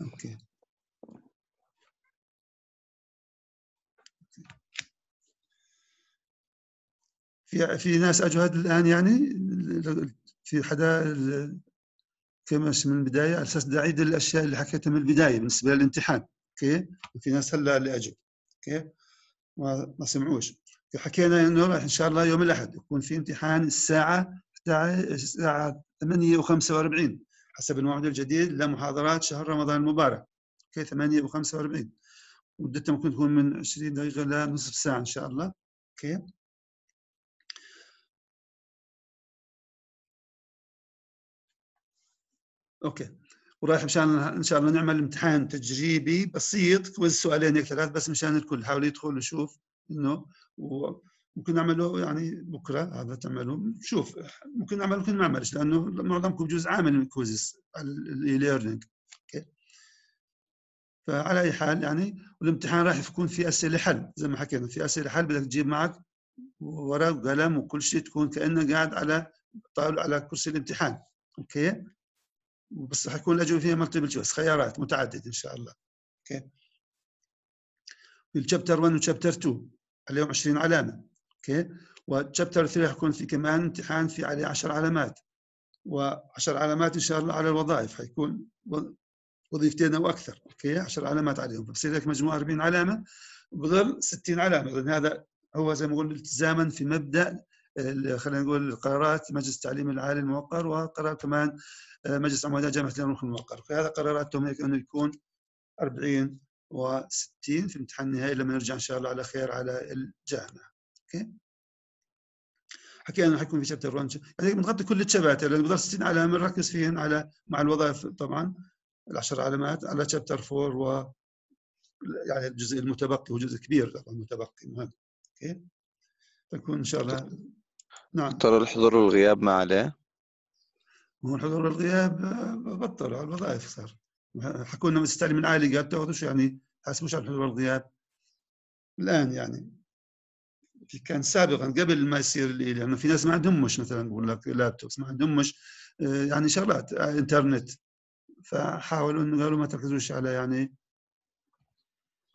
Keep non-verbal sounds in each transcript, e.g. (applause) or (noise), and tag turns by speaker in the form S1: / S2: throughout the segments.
S1: أوكي. في في ناس أجوا الآن يعني؟ في حدا كما من البداية على أساس اعيد الأشياء اللي حكيتها من البداية بالنسبة للامتحان أوكي؟ وفي ناس هلا اللي أجوا أوكي؟ ما ما سمعوش. حكينا إنه راح إن شاء الله يوم الأحد يكون في امتحان الساعة 11 الساعة 8 و45 حسب الموعد الجديد لمحاضرات شهر رمضان المبارك أوكي 8 و45 مدتها ممكن تكون من 20 دقيقة لنصف ساعة إن شاء الله. أوكي؟ أوكي. ورايح مشان إن شاء الله نعمل امتحان تجريبي بسيط quiz سؤالين هيك ثلاث بس مشان الكل حاول يدخل ويشوف إنه ممكن نعمله يعني بكرة هذا تعمله شوف ممكن نعمل ممكن ما نعملش لأنه معظمكم جزء عامل من ال quizzes ال e-learning فعلى أي حال يعني والامتحان راح يكون في أسئلة حل زي ما حكينا في أسئلة حل بدك تجيب معك ورق وقلم وكل شيء تكون كأنك قاعد على طاولة على كرسي الامتحان. أوكي بس حيكون الأجوبة فيها multiple choice خيارات متعددة إن شاء الله. أوكي ال chapter 1 و chapter 2 عليهم 20 علامة. أوكي؟ و chapter 3 حيكون في كمان امتحان في عليه 10 علامات. و10 علامات إن شاء الله على الوظائف حيكون وظيفتين أو أكثر. أوكي؟ 10 علامات عليهم. فبصير لك مجموع 40 علامة بظل 60 علامة. اذا هذا هو زي ما نقول التزاما في مبدأ خلينا نقول قرارات مجلس التعليم العالي الموقر وقرار كمان مجلس عمداء جامعة اليوم الموقر. فهذا قراراتهم هيك إنه يكون 40 و60 في الامتحان النهائي لما نرجع إن شاء الله على خير على الجامعة. أوكي؟ حكينا حيكون في chapter 1 يعني بنغطي كل الشباتر لأنه بضل 60 علامه بنركز فيهن على مع الوظائف طبعا العشر علامات على chapter 4 و يعني الجزء المتبقي هو جزء كبير طبعا متبقي مهم. أوكي؟ فيكون إن شاء الله
S2: نعم. ترى الحضور والغياب ما عليه؟
S1: هو الحضور والغياب بطلوا على الوظائف صار. حكوا لنا من عالي قال تاخذوا شو يعني حاسبوش على الحضور والغياب. الآن يعني. في كان سابقا قبل ما يصير لأنه يعني في ناس ما عندهم مش مثلا بقول لك لابتوبس ما عندهم مش يعني شغلات إنترنت. فحاولوا إنه قالوا ما تركزوش على يعني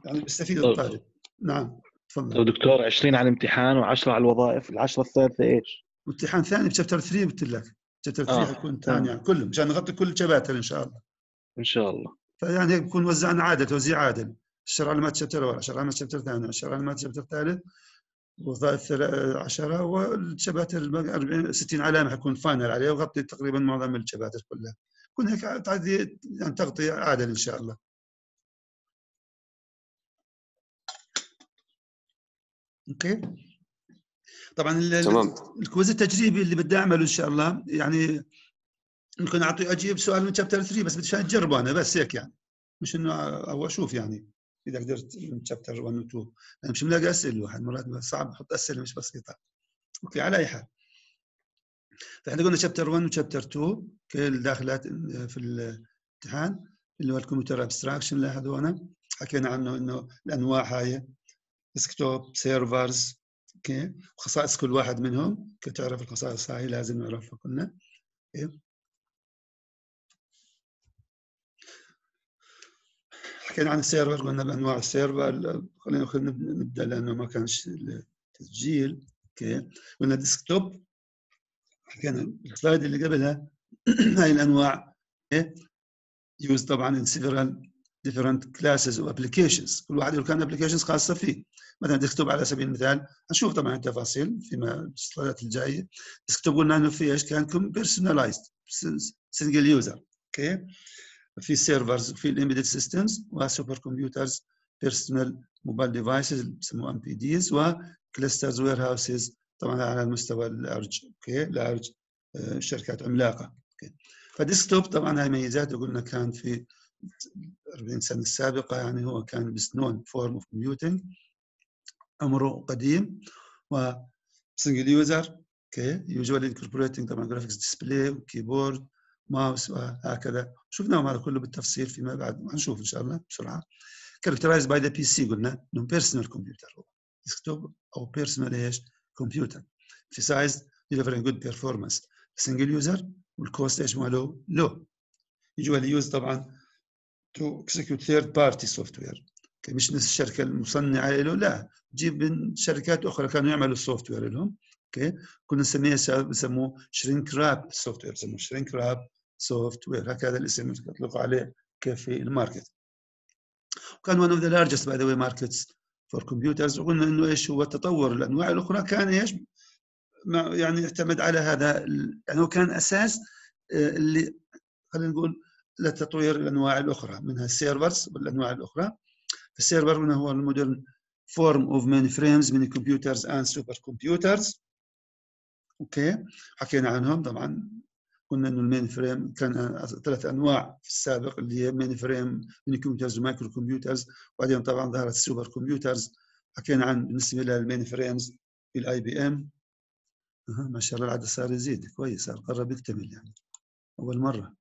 S1: يعني بيستفيد الطالب. نعم
S3: تفضل. دكتور 20 على الامتحان و10 على الوظائف ال10 الثالثة إيش؟
S1: امتحان ثاني بشابتر 3 قلت لك. chapter 3 آه. حيكون ثاني يعني كلهم مشان نغطي كل الشباتر إن شاء الله.
S3: إن شاء الله.
S1: فيعني هيك بكون وزعنا عادل توزيع عادل. الشرع علامات chapter اول 10 علامات chapter ثاني 10 علامات chapter ثالث. وظائف 10 والشباتر 40 60 علامة حيكون final عليه وغطي تقريبا معظم الشباتر كلها. يكون هيك تعدي يعني تغطية عادل إن شاء الله. okay؟ طبعا ال quiz التجريبي اللي بدي أعمله إن شاء الله يعني ممكن اعطي أجيب سؤال من chapter 3 بس بدي أجربه أنا بس هيك يعني. مش إنه أو أشوف يعني. إذا قدرت من chapter 1 و 2 أنا مش ملاقي أسئلة الواحد مرات صعب أحط أسئلة مش بسيطة. okay على أي حال. فإحنا قلنا chapter 1 و chapter 2 كل داخلات في الامتحان اللي هو ال computer abstraction لاحظوا هنا. حكينا عنه إنه الأنواع هاي desktop servers okay. خصائص كل واحد منهم كي تعرف الخصائص هاي لازم نعرفها كلنا. okay. حكينا عن ال server قلنا بأنواع ال server خلينا نبدأ لأنه ما كانش التسجيل. okay. قلنا desktop حكينا ال slide اللي قبلها (clears throat) هاي الأنواع. used طبعا in several different classes of applications. كل واحد له كان applications خاصة فيه. مثلا desktop على سبيل المثال. نشوف طبعا التفاصيل فيما السلايدات الجاية. desktop قلنا إنه في إيش؟ كان personalized single user okay. في servers وفي ال embedded systems و super computers personal mobile devices بيسموها PMDs و clusters warehouses طبعا على المستوى ال large okay ال large آه، شركات عملاقة okay ف desktop طبعا هاي ميزاته قلنا كان في 40 سنة السابقه يعني هو كان بس known form of computing عمره قديم و single user okay usually incorporating طبعا graphics display و keyboard mouse وهكذا شفناهم هذا كله بالتفصيل فيما بعد. حنشوف إن شاء الله بسرعة. Characterized by the PC قلنا انه personal computer desktop أو personal إيش؟ كمبيوتر emphasized delivering good performance. Single user وال cost إيش ماله؟ low usually used طبعا to execute third party software. مش نفس الشركة المصنعة له؟ لا. تجيب من شركات أخرى كانوا يعملوا ال software لهم. okay كنا نسميها بسموه shrink wrap software بسموه shrink wrap software هكذا الاسم يطلقوا عليه كيف في ال market. وكان one of the largest by the way markets for computers. وقلنا إنه إيش هو التطور؟ الأنواع الأخرى كان إيش؟ يعني يعتمد على هذا يعني هو كان أساس آه، اللي خلينا نقول لتطوير الأنواع الأخرى منها ال servers والأنواع الأخرى. ال server هنا هو ال modern form of mainframes من computers and super computers okay حكينا عنهم طبعا. قلنا إنه ال mainframe كان ثلاث أنواع في السابق اللي هي mainframe mini computers و micro computers وبعدين طبعا ظهرت ال super computers. حكينا عن بالنسبة لل mainframes في ال IBM ما شاء الله العدد صار يزيد. كويس صار قرب يكتمل يعني. أول مرة.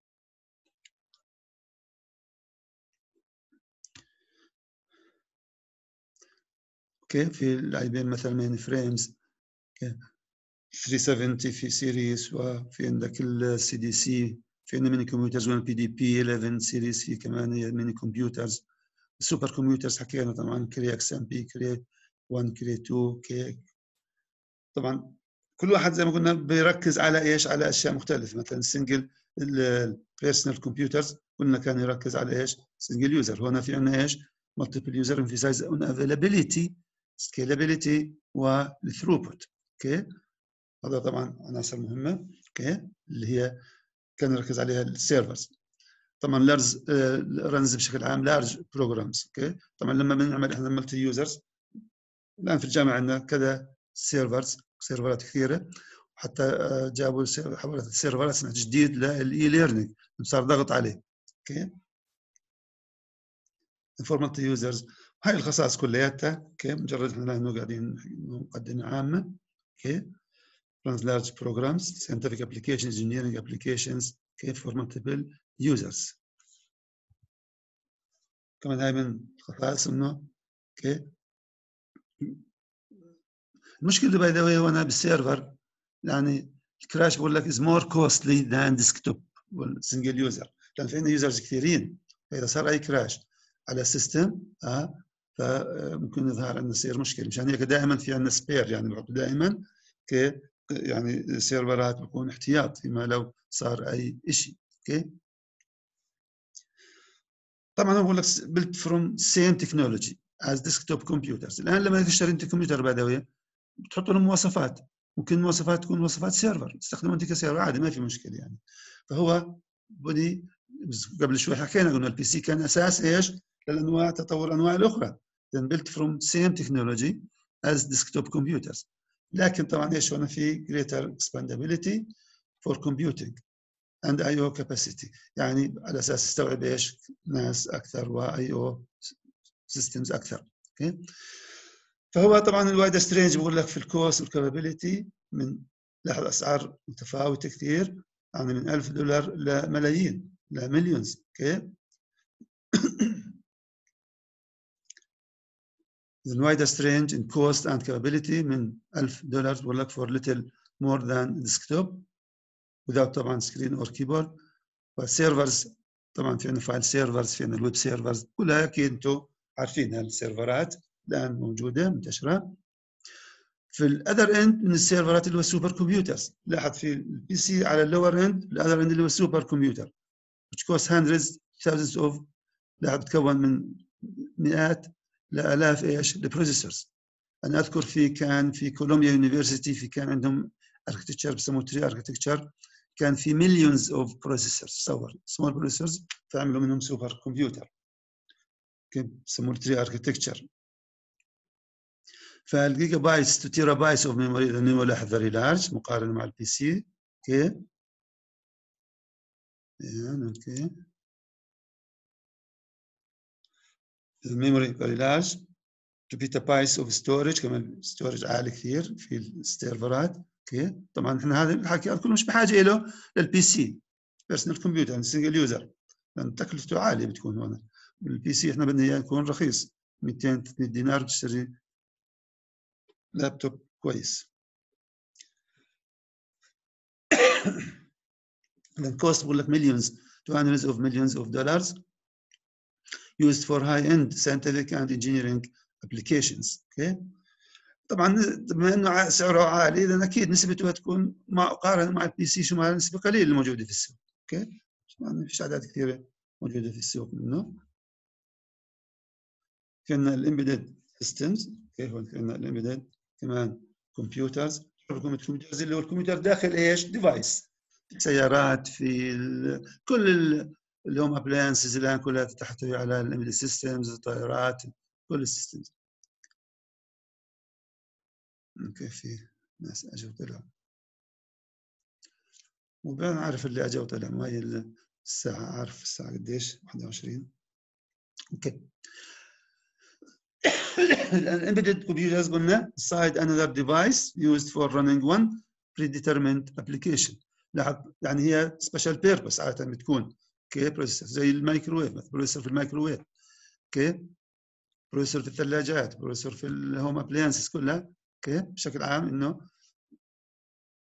S1: okay في ال IBM مثلا mainframes. 370 في series وفي عندك ال CDC في عندنا mini computers وال PDP 11 series في كمان mini computers ال super computers حكينا طبعا Cray X-MP Cray 1 Cray 2 okay طبعا كل واحد زي ما قلنا بيركز على إيش؟ على أشياء مختلفة. مثلا ال single ال personal computers قلنا كان يركز على إيش؟ single user هنا في عندنا إيش؟ multiple user emphasize on availability scalability وال throughput okay هذا طبعا عناصر مهمة okay؟ اللي هي كان يركز عليها ال servers طبعا large runs بشكل عام large programs okay؟ طبعا لما بنعمل إحنا multi users الآن في الجامعة عندنا كذا servers سيرفرات كثيرة وحتى آه، جابوا حولت السيرفرات جديد لل e-learning صار ضغط عليه okay؟ and for more users هاي الخصائص كلياتها okay؟ مجرد إحنا قاعدين مقدمة عامة okay؟ Runs large programs, scientific applications, engineering applications كيف for multiple users. كمان هاي من الخصائص إنه okay المشكلة by the way وأنا بال server يعني ال crash بقول لك is more costly than desktop وال single user لأن في عندنا users كثيرين. فإذا صار أي crash على system آه فممكن يظهر عندنا يصير مشكلة. مشان هيك دائما في عندنا spare يعني بحطوا دائما okay يعني سيرفرات بكون احتياط فيما لو صار أي شيء okay؟ طبعا بقول لك built from same technology as desktop computers. الآن لما تشتري أنت كمبيوتر بعدوية بتحط له مواصفات. ممكن المواصفات تكون مواصفات server تستخدمه أنت ك server عادي ما في مشكلة يعني. فهو بدي قبل شوي حكينا قلنا ال PC كان أساس إيش؟ للأنواع تطور الانواع الأخرى. Then built from same technology as desktop computers. لكن طبعا إيش هنا في greater expandability for computing and I/O capacity. يعني على أساس يستوعب إيش؟ ناس أكثر و I/O systems أكثر. أوكي؟ فهو طبعا ال widest range بقول لك في ال cost وال capability من لاحظ أسعار متفاوتة كثير. يعني من 1000 دولار لملايين ل millions okay? The widest range in cost and capability من 1000 دولار بقول لك for little more than desktop without طبعا screen or keyboard. وال servers طبعا في عندنا file servers في عندنا ال web servers كلها أكيد أنتم عارفين هالسيرفرات الان موجوده منتشره في ال other end من السيرفرات اللي هو ال supercomputers لاحظ في ال PC على ال lower end ال other end اللي هو ال supercomputer which cost hundreds thousands of لاحظ تكون من مئات لآلاف إيش؟ ال processors أنا أذكر في كان في Columbia University في كان عندهم architecture بسموه tree architecture كان في millions of processors تصور small processors فعملوا منهم supercomputer بسموه tree architecture فال gigabytes to terabytes of memory ال memory لاحظ very large مقارنة مع ال PC okay okay ال memory very large to petabytes of storage كمان storage عالي كثير في السيرفرات. okay طبعا إحنا هذا الحكي كله مش بحاجة له لل PC personal computer single user لأن تكلفته عالية بتكون هون ال PC إحنا بدنا إياه يكون رخيص. 200 300 دينار بتشتري لابتوب كويس. (coughs) لأن cost بقول لك millions to hundreds of millions of dollars. Used for high-end scientific and engineering applications okay? طبعا بما إنه سعره عالي اذا أكيد نسبته هتكون مقارنه مع ال PC شو مع نسبة قليلة الموجودة في السوق okay ما فيش أعداد كثيرة موجودة في السوق منه. كنا ال embedded systems كيف كنا ال embedded كمان computers ال computers اللي هو الكمبيوتر داخل إيش؟ device في السيارات في كل ال home appliances الآن كلها تحتوي على ال embedded systems الطائرات كل ال systems. okay في ناس اجوا طلعوا وبين عارف اللي اجوا طلع ما هي الساعة عارف الساعة قديش؟ 21 okay. (coughs) ال embedded computers قلنا inside another device used for running one predetermined application. يعني هي special purpose عادة بتكون. okay processor زي الميكروويف مثلا processor في الميكروويف okay processor في الثلاجات processor في ال home appliances كلها okay بشكل عام إنه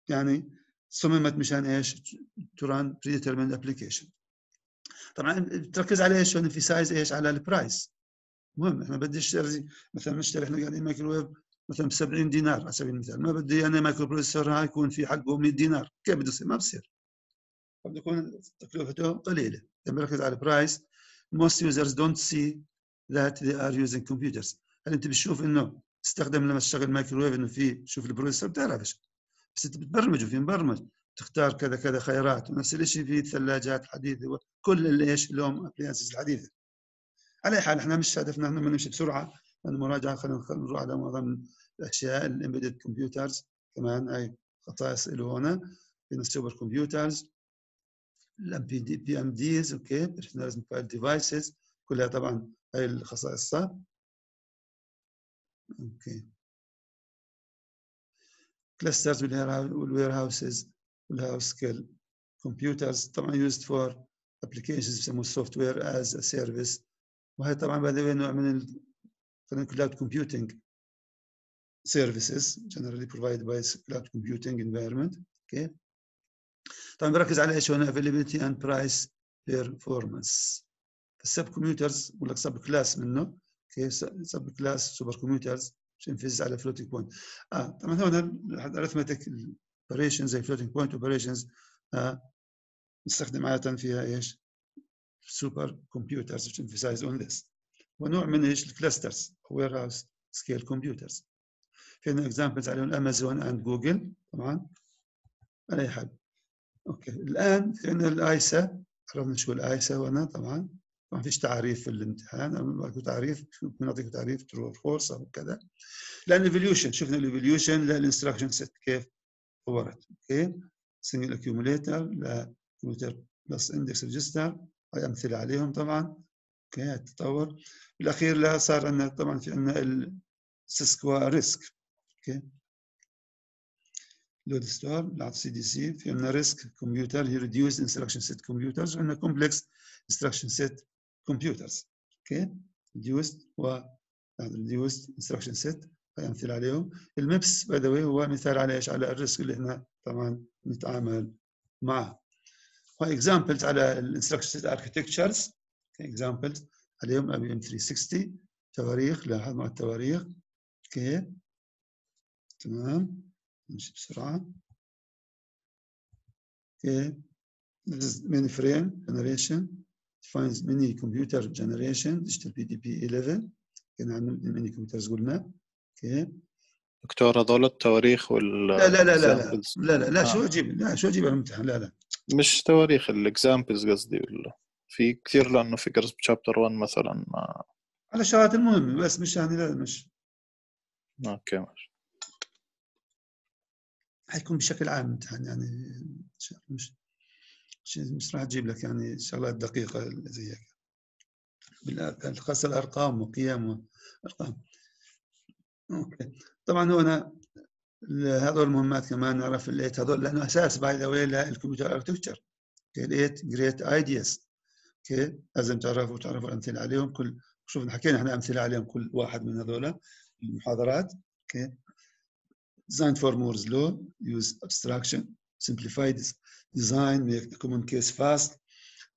S1: يعني صممت مشان إيش؟ to run predetermined application طبعا بتركز على إيش؟ emphasize إيش؟ على ال price مهم إحنا بدي اشتري مثلا نشتري إحنا قاعدين مايكروويف مثلا ب 70 دينار على سبيل المثال ما بدي أنا microprocessor يكون في حقه 100 دينار كيف بده يصير؟ ما بصير بده يكون تكلفته قليلة. لما بركز على ال price most users don't see that they are using computers. هل أنت بتشوف إنه تستخدم لما تشتغل مايكروويف إنه في شوف ال processor بتعرفش بس أنت بتبرمجه في مبرمج تختار كذا كذا خيارات ونفس الشيء في الثلاجات الحديثه كل اللي إيش؟ ل home appliances الحديثة. على أي حال إحنا مش هدفنا إحنا نمشي بسرعة. المراجعه خلينا نروح على معظم الأشياء ال embedded computers كمان هاي خصائص له هنا. في ال supercomputers الام بي دي بي ام ديز أوكي بيرسوناليزم موبايل ديفايسز كلها طبعا هاي الخصائص صح؟ أوكي كلاسترز والوير هاوسز والهاوس سكيل كمبيوترز طبعا used for applications بيسموه سوفت وير از سيرفيس وهي طبعا بعد نوع من خلينا كلاود كومبيوتنج services generally provided by cloud computing environment. Okay. طبعا بركز على إيش؟ هنا availability and price performance. ال sub computers بقول لك subclass منه. okay subclass supercomputers عشان ينفذ على floating point آه طبعا هون ال arithmetic operation زي floating point operations نستخدم عادة فيها إيش؟ supercomputers which emphasize on this. ونوع من إيش؟ ال clusters warehouse scale computers فينا examples عليهم Amazon and Google طبعا. على أي حال. okay. الآن في عندنا ال ISA عرفنا شو ال ISA هنا طبعا. ما فيش تعريف في الامتحان أنا تعريف بنعطيك تعريف true false أو كذا. لأن ال evolution شفنا ال evolution لل instruction set كيف طورت. okay. single accumulator accumulator plus index register هاي أمثلة عليهم طبعا. OK التطور. بالأخير لا صار عندنا طبعا في عندنا ال CISC و RISC OK. Load store بتاعت CDC في عندنا RISC computer هي reduced instruction set computers وعندنا complex instruction set computers OK reduced و reduced instruction set هاي امثله عليهم ال MIPS by the way هو مثال على إيش على ال RISC اللي إحنا طبعا نتعامل معه و examples على ال instruction set architectures examples عليهم IBM 360 تواريخ لاحظ مع التواريخ OK تمام نمشي بسرعة. OK This is mainframe generation. Defines mini computer generation. Digital PDP 11 كان عندنا mini computers قلنا OK
S2: دكتور هذول التواريخ وال
S1: لا لا لا لا لا. لا لا, لا شو أجيب؟ لا شو أجيب الامتحان لا لا.
S2: مش تواريخ ال examples قصدي ولا في كثير لأنه figures ب chapter 1 مثلا ما
S1: على الشغلات المهمة بس مش يعني لا مش.
S2: OK ماشي.
S1: حيكون بشكل عام امتحان يعني مش مش راح أجيب لك يعني شغلات دقيقة زي هيك. خاصة الأرقام وقيم وأرقام. OK. طبعا هنا هذول المهمات كمان نعرف ال eight هذول لأنه أساس by the way لل computer architecture ال eight great ideas OK لازم تعرفوا تعرفوا الأمثلة عليهم. كل شوف حكينا إحنا أمثلة عليهم كل واحد من هذول المحاضرات. OK. Design for Moore's law use abstraction simplify design make the common case fast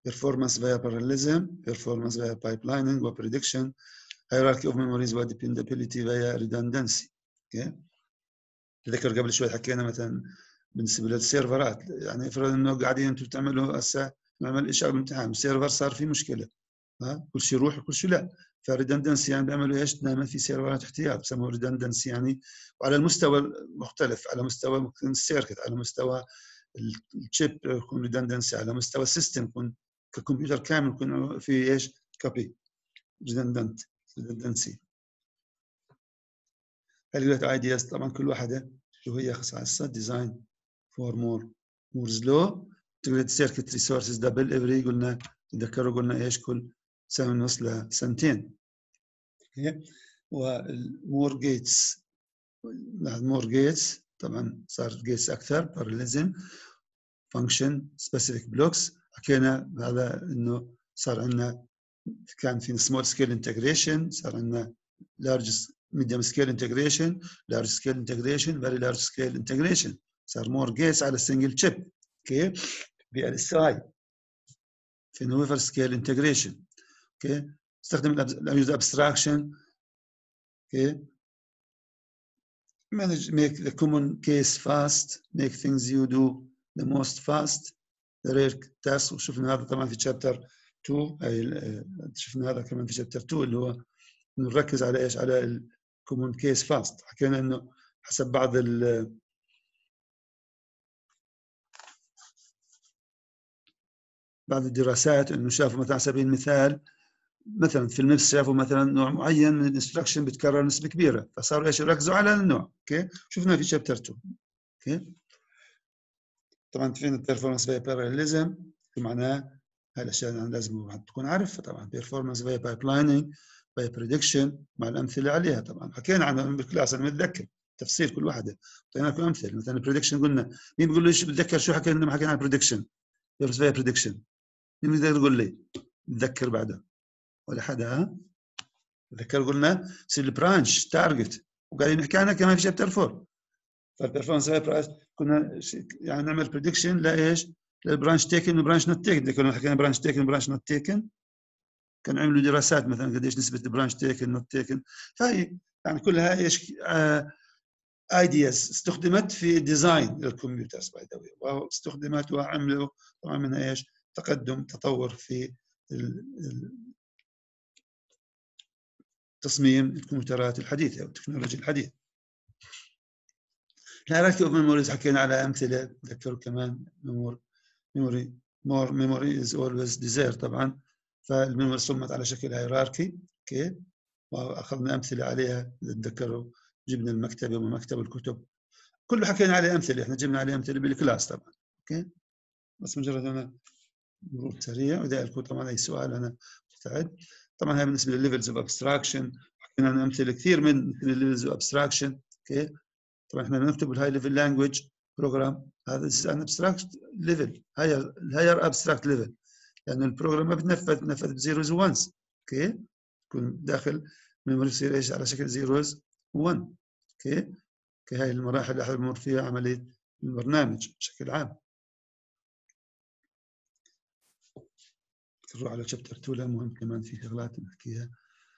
S1: performance via parallelism performance via pipelining و prediction hierarchy of memories و dependability via redundancy OK تذكر قبل شوي حكينا مثلا بالنسبة لل server ات يعني افرض انه قاعدين أنتم تعملوا هسه نعمل اشياء بالامتحان ال server صار في مشكله ها كل شيء يروح وكل شيء لا ف redundancy يعني بيعملوا إيش؟ دائما في server ات احتياط بسموه redundancy يعني وعلى المستوى المختلف على مستوى ممكن ال circuit على مستوى ال chip يكون redundancy على مستوى ال system يكون ككمبيوتر كامل يكون في إيش؟ copy. Redundant redundancy calculate ideas طبعا كل واحدة شو هي؟ خصائصها design for Moore Moore's law تقدر circuit resources double every قلنا تذكروا قلنا إيش؟ كل سنة ونص لسنتين. وال more gates بعد more gates طبعا صار gates أكثر parallelism function specific blocks حكينا هذا إنه صار عندنا كان في small scale integration صار عندنا large medium scale integration large scale integration very large scale integration صار more gates على ال single chip OK؟ VLSI في wafer scale integration OK استخدم use abstraction okay manage make the common case fast make things you do the most fast. The rare task وشفنا هذا طبعا في chapter 2 هي شفنا هذا كمان في chapter 2 اللي هو نركز على إيش؟ على ال common case fast. حكينا إنه حسب بعض ال بعض الدراسات إنه شافوا مثلا على سبيل المثال مثلا في ال MIPS شافوا مثلا نوع معين من ال instruction بتكرر نسبة كبيرة فصاروا إيش يركزوا على النوع OK؟ شفنا في chapter 2 OK؟ طبعا فين ال performance via parallelism معناه الاشياء لازم تكون عارفها طبعا performance via pipelining via prediction مع الأمثلة عليها طبعا. حكينا عنها بالكلاس أنا متذكر تفصيل كل واحدة اعطينا لكم أمثلة مثلا ال prediction قلنا مين بيقول لي بتذكر شو حكينا لما حكينا عن ال prediction via prediction مين بيقدر يقول لي؟ تذكر بعده ولا حدا تذكر قلنا يصير ال branch target. وقاعدين نحكي عنها كمان في chapter 4 فال performance برايس كنا يعني نعمل prediction لإيش؟ لل branch taken و branch not taken كنا حكينا branch taken و branch not taken كانوا عملوا دراسات مثلا قديش نسبة ال branch taken not taken فهي يعني كلها إيش؟ ideas استخدمت في design لل computers by the way واستخدمت وعملوا طبعا منها إيش؟ تقدم تطور في تصميم الكمبيوترات الحديثة والتكنولوجيا الحديثة. ال hierarchy of memories حكينا على أمثلة تذكروا كمان memory memory more memory is always desired طبعا. فال memory صممت على شكل hierarchy OK؟ وأخذنا أمثلة عليها تذكروا جبنا المكتبه ومكتب الكتب. كله حكينا عليه أمثلة إحنا جبنا عليه أمثلة بالكلاس طبعا OK؟ بس مجرد أنا مرور سريع وإذا لكم طبعا أي سؤال أنا مستعد. طبعا هاي بالنسبة للل levels of abstraction حكينا عن أمثلة كثير من ال levels of abstraction OK؟ طبعا إحنا بنكتب ال high level language program هذا an abstract level higher ال higher abstract level لأنه ال program ما بتنفذ بتنفذ ب zeros ones OK؟ يكون داخل memory يصير إيش؟ على شكل zeros 1 OK؟ OK هاي المراحل اللي إحنا بنمر فيها عملية البرنامج بشكل عام. نروح على chapter 2 لا مهم كمان في شغلات نحكيها.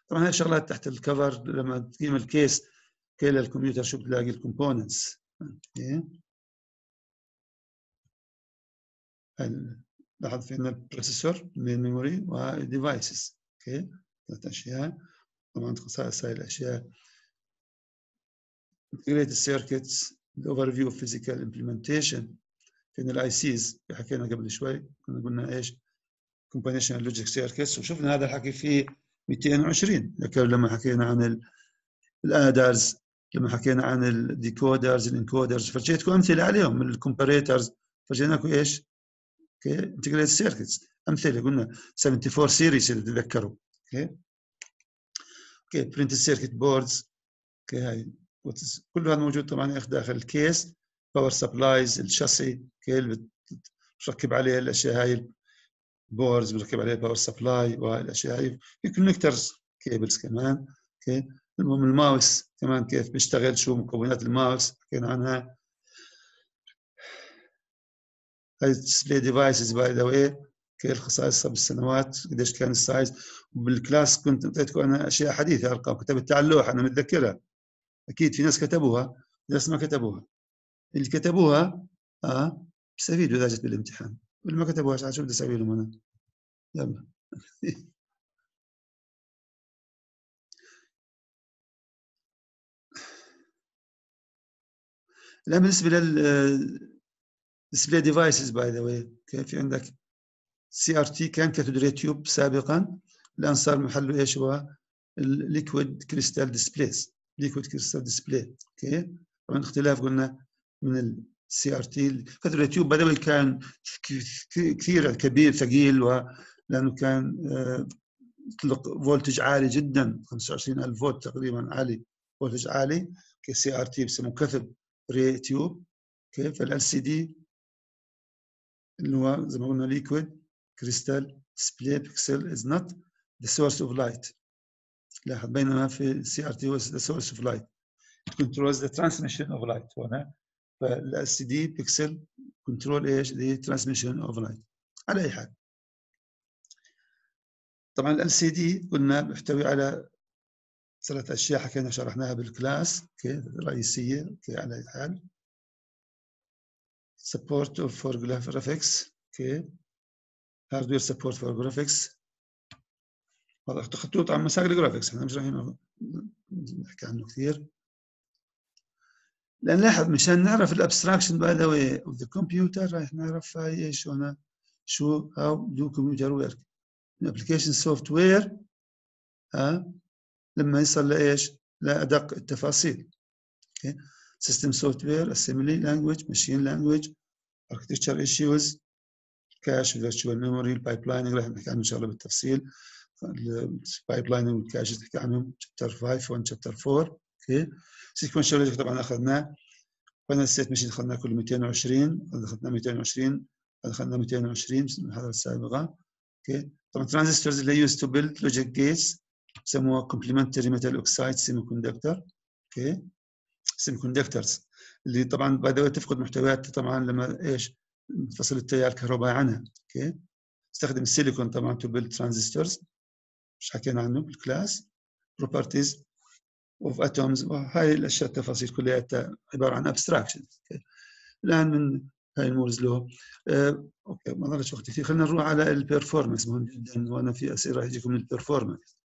S1: طبعا هاي الشغلات تحت ال cover لما تقيم ال case لل الكمبيوتر شو بتلاقي؟ ال components لاحظ في عندنا ال processor main memory و devices okay. ثلاث أشياء. طبعا خصائص هاي الأشياء. circuits the overview of physical implementation. في ال ICs حكينا قبل شوي. كنا قلنا إيش؟ Combinational logic circuits وشفنا هذا الحكي في 220 ذكر لما حكينا عن ال adders لما حكينا عن ال decoders ال encoders فرجيتكم أمثلة عليهم من ال comparators فرجيناكم إيش؟ okay؟ integrated circuits أمثلة قلنا 74 series اذا تتذكروا okay؟ okay printed circuit boards okay هاي. كل هذا موجود طبعا داخل ال case. power supplies ال chassis okay اللي بتركب عليه الأشياء هاي boards بنركب عليها power supply والاشياء هاي في connectors cables كمان okay المهم الماوس كمان كيف بيشتغل شو مكونات الماوس حكينا عنها. هاي display devices by the way كيف الخصائص بالسنوات قديش كان السايز. وبال class كنت أعطيتكم أنا أشياء حديثة ارقام كتبتها على اللوحه أنا متذكرها أكيد في ناس كتبوها ناس ما كتبوها. اللي كتبوها آه بيستفيدوا اذا جت بالامتحان واللي ما كتبوهاش عاد شو بدي أسوي لهم أنا. يلا. (laughs) الان بالنسبة لل display devices by the way في عندك؟ CRT كان cathode ray tube سابقا. الآن صار محله إيش هو؟ ال liquid crystal displays liquid crystal display okay؟ طبعا اختلاف قلنا من ال CRT cathode ray tube بدل كان كثير كبير ثقيل لأنه كان يطلق voltage عالي جدا 25000 فولت تقريبا عالي voltage عالي ك CRT بسموه cathode ray tube. كيف؟ LCD اللي هو زي ما قلنا liquid crystal display pixel is not the source of light لاحظ بينما في ال CRT هو the source of light controls the transmission of light. هنا ف LCD pixel control إيش؟ the transmission of light على أي حال. طبعا LCD قلنا بيحتوي على ثلاث أشياء حكينا شرحناها بال class okay الرئيسيه okay على أي حال. Support for graphics okay hardware support for graphics. هذا خطوط عن مساق ال graphics إحنا مش رايحين نحكي عنه كثير. لأن لاحظ مشان نعرف ال abstraction by the way of the computer راح نعرف هاي إيش هنا شو how do computer work ال application software ها لما يصل لايش؟ لادق التفاصيل. okay؟ system software assembly language machine language architecture issues cache virtual memory ال pipelining راح نحكي عنه إن شاء الله بالتفصيل. ال pipelining وال cache نحكي عنهم chapter 5 1 chapter 4 okay sequential logic طبعا اخذناه finite state machine اخذناه كله 220 اخذنا 220 اخذنا 220 في المحاضره السابقه okay طبعا transistors اللي used to build logic gates بسموها complementary metal oxide semiconductor okay semiconductors اللي طبعا باي تفقد محتويات طبعا لما إيش؟ تفصل التيار الكهربائي عنها okay استخدم السيليكون طبعا to build transistors مش حكينا عنه بال class. properties of atoms وهاي الأشياء التفاصيل كلها عبارة عن abstraction الآن من هاي ال Moore's law آه، okay ما ضلش وقت كثير. خلينا نروح على ال performance مهم جدا وأنا في أسئلة راح يجيكم من ال performance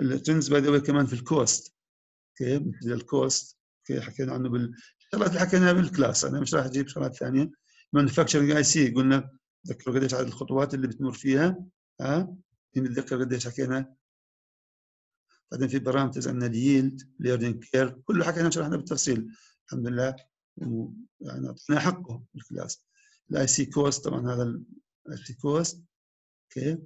S1: ال trends by the كمان في ال cost okay مثل ال cost okay حكينا عنه بالشغلات اللي حكيناها بال class أنا مش راح أجيب شغلات ثانية. manufacturing IC قلنا تذكروا قديش عدد الخطوات اللي بتمر فيها. ها؟ نتذكر قديش حكينا بعدين في parameters عندنا ال yield learning curve كله حكينا شرحنا بالتفصيل. الحمد لله. يعني أعطينا حقه بال class. ال IC cost طبعا هذا ال IC cost okay.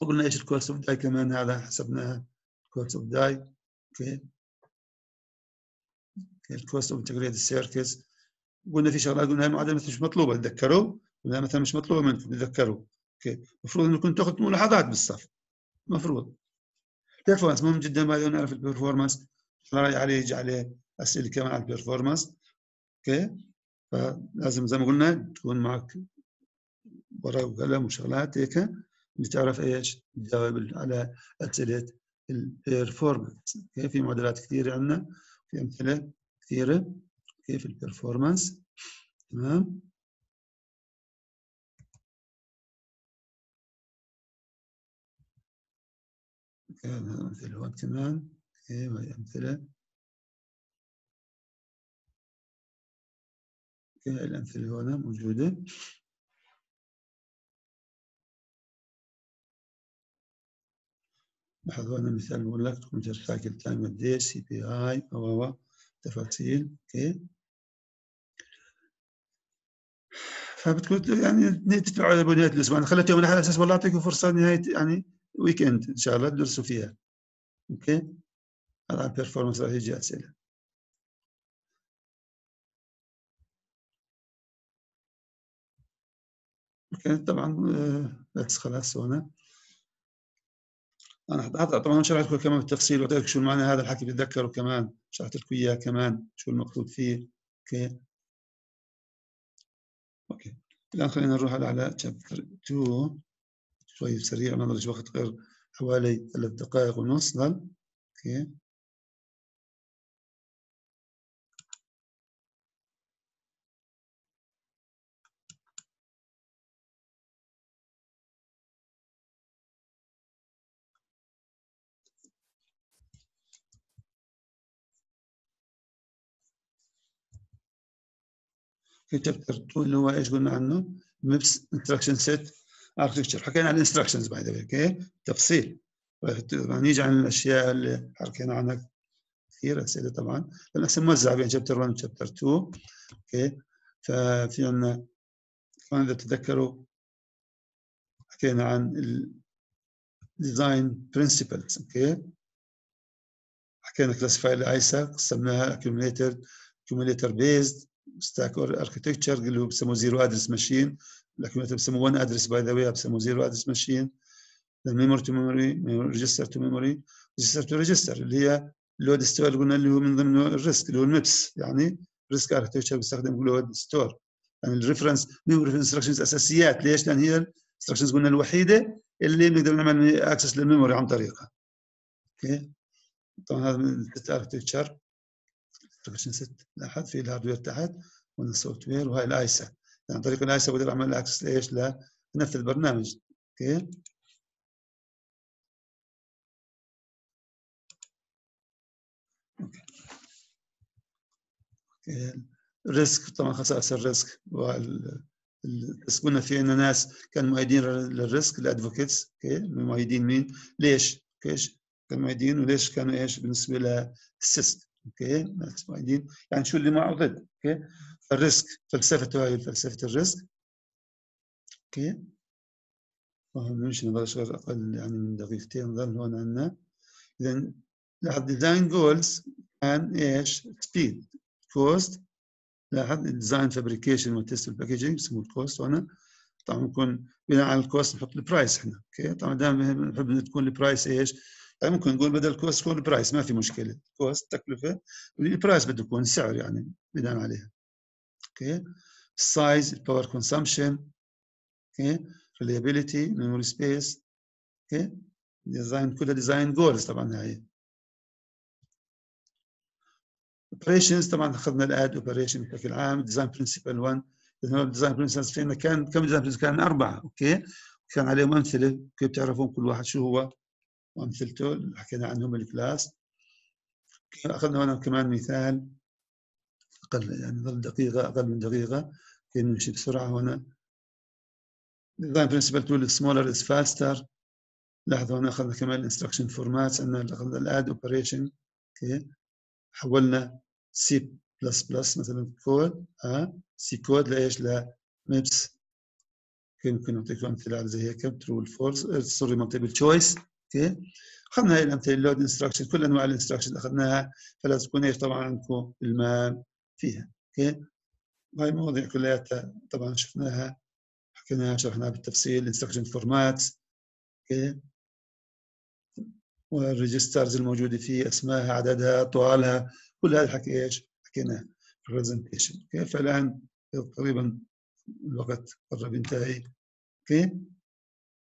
S1: وقلنا إيش ال cost of die كمان؟ هذا حسبناها cost of die okay. ال cost of integrated circuits قلنا في شغلات قلنا المعادله مش مطلوبة. تذكروا؟ قلنا مثلا مش مطلوبة منكم تذكروا. okay. المفروض إنكم تاخذوا ملاحظات بالصف. المفروض performance مهم جدا ما نعرف ال performance راي عليه يجي عليه أسئلة كمان على ال performance okay؟ فلازم زي ما قلنا تكون معك ورقه وقلم وشغلات هيك. اللي تعرف إيش؟ تجاوب على أسئلة ال performance okay؟ في معادلات كثيرة عندنا في أمثلة كثيرة. كيف البرفورمانس تمام؟ كان مثل هون كمان أمثلة. كيف الأمثلة هنا موجودة. لاحظوا هنا مثال بقول لك computer cycle time قديش CPI أو تفاصيل. okay. فبتكون يعني تدفعوا بنهايه الأسبوع أنا خليت يوم على أساس والله أعطيكم فرصة نهاية يعني weekend ان شاء الله تدرسوا فيها. okay هذا ال performance راح يجي اسئله okay طبعا بس خلاص هنا. أنا طبعا شرحت لكم كمان بالتفصيل وقلت لكم شو معنى هذا الحكي بتذكروا كمان شرحت لكم اياه كمان شو المقصود فيه. okay okay الآن خلينا نروح على على chapter 2 شوي سريع ما نضيعش وقت غير حوالي ثلاث دقائق ونص ضل okay. في chapter 2 اللي هو إيش قلنا عنه؟ MIPS instruction set. architecture حكينا عن ال instructions باي ذا okay تفصيل. نيجي عن الأشياء اللي حكينا عنها كثير اسئله طبعا. لأن هسه موزع بين chapter 1 و chapter 2 okay ففي عندنا كمان إذا تتذكروا حكينا عن ال design principles okay حكينا classify ال ISA قسمناها accumulator accumulator based stack architecture اللي هو بسموه zero address machine ال accumulator بسموه 1 address by the way بسموه zero address machine ال memory to memory register to memory register to register اللي هي load store قلنا اللي هو من ضمن ال RISC اللي هو ال MIPS يعني RISC architecture بيستخدم load store يعني ال reference memory instructions أساسيات. ليش؟ لأن هي ال instructions قلنا الوحيدة اللي بنقدر نعمل access لل memory عن طريقها. okay طبعا هذا من ال architecture instruction set لاحظ في ال hardware تحت وهنا ال software وهاي ال ISA. يعني عن طريق ال ISA بقدر اعمل access لإيش؟ لنفذ البرنامج. okay؟ ال RISC طبعا خصائص ال RISC. ال RISC. قلنا في عندنا ناس كانوا مؤيدين لل RISC ال advocates okay؟ مؤيدين مين؟ ليش؟ ليش كانوا مؤيدين؟ وليش كانوا إيش؟ بالنسبة لل CISC. okay؟ ناس مؤيدين يعني شو اللي معه ضد okay؟ ال RISC فلسفته هاي فلسفة ال RISC. okay؟ مش نبغى غير أقل يعني من دقيقتين ظل هون عندنا. اذا لاحظ design goals كان إيش؟ speed cost لاحظ ال design fabrication وال test وال packaging بسموه ال cost هنا. طبعا ممكن بناء على ال cost نحط ال price إحنا okay؟ طبعا دائما نحب تكون ال price إيش؟ ممكن نقول بدل cost يكون ال price ما في مشكلة. cost تكلفة. ال price بده يكون السعر يعني بناء عليها. okay؟ ال size ال power consumption okay؟ reliability memory space okay؟ design كلها design goals طبعا هاي. operations طبعا أخذنا ال add operation بشكل عام. design principle 1 design principle فينا كان كم؟ design principle كان أربعة. okay؟ كان عليهم أمثلة. كيف تعرفون كل واحد شو هو؟ وأمثلته اللي حكينا عنهم ال class. أخذنا هنا كمان مثال أقل يعني ظل دقيقة أقل من دقيقة. كي نمشي بسرعة هنا. Design principle two smaller is faster. لاحظوا هنا أخذنا كمان ال instruction formats عندنا أخذنا ال add operation okay. حولنا C plus plus مثلا كود ها C code لإيش؟ ل MIPS يمكن نعطيكم أمثلة على زي هيك true وال false sorry multiple choice okay أخذنا هاي الأمثلة ال load instruction كل أنواع ال instruction أخذناها فلازم تكون إيش طبعا عندكم المال فيها okay؟ هاي المواضيع كلياتها طبعا شفناها حكيناها شرحناها بالتفصيل instruction format okay؟ وال registers الموجودة فيه أسمائها عددها طوالها كل هذا الحكي إيش؟ حكيناه في ال presentation okay؟ فالآن تقريبا الوقت قرب ينتهي okay؟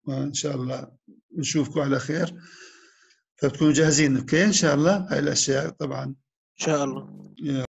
S1: وإن شاء الله نشوفكم على خير. فتكونوا جاهزين okay؟ إن شاء الله. هاي الأشياء طبعا.
S4: إن شاء الله.